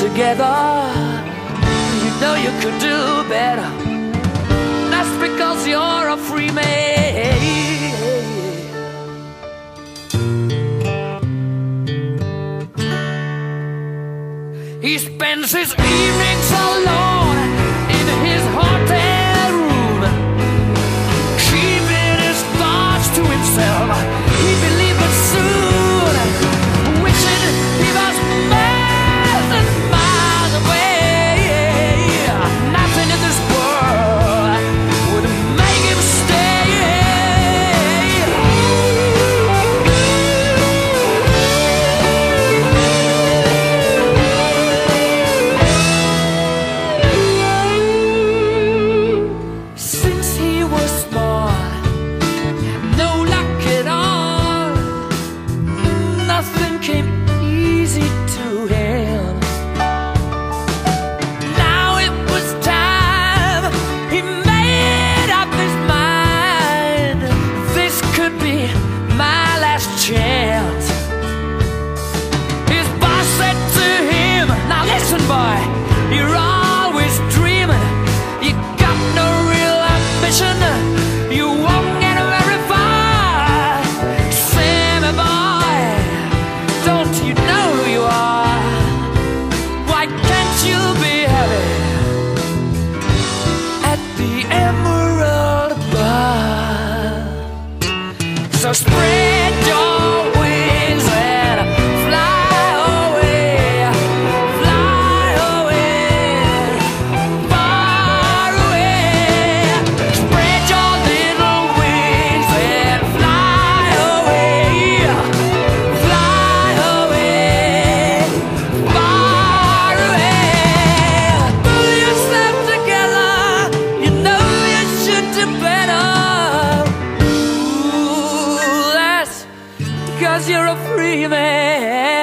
together. You know you could do better. That's because you're a free man. He spends his just break Cause you're a free man.